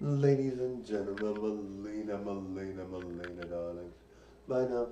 Ladies and gentlemen, Melina, Melina, Melina, darling. Bye now.